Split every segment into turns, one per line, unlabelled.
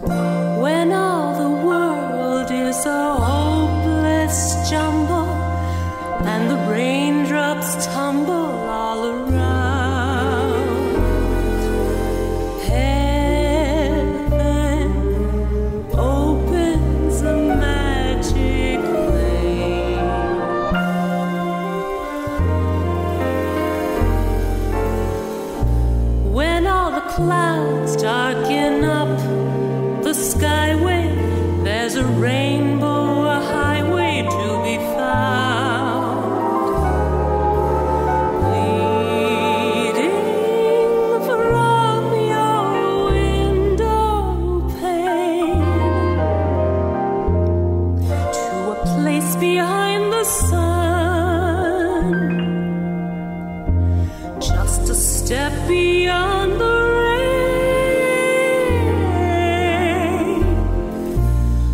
When all the world is a hopeless jumble and the raindrops tumble all around. Heaven opens a magic lane. When all the clouds darken up step beyond the rain.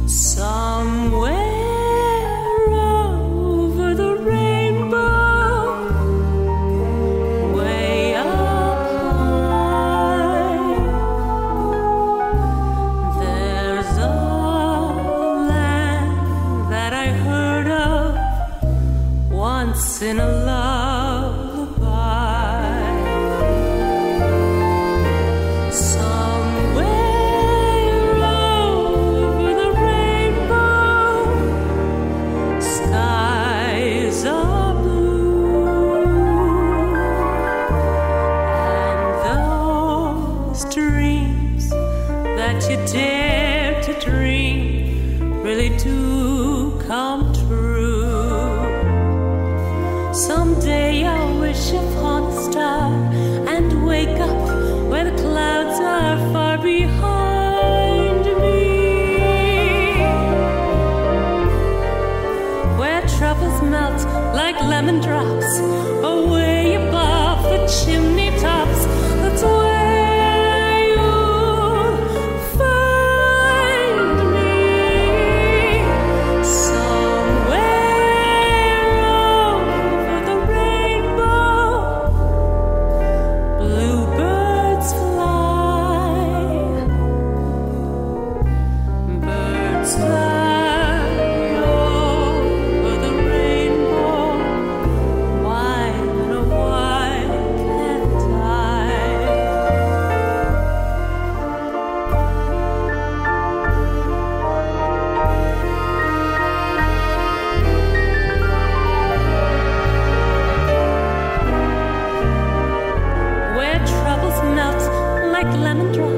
Somewhere over the rainbow, way up high, there's a land that I heard of once in a lullaby. to dream really do come true. Someday I'll wish upon a star and wake up where the clouds are far behind me. Where troubles melt like lemon drops away above the chimney. like lemon drops.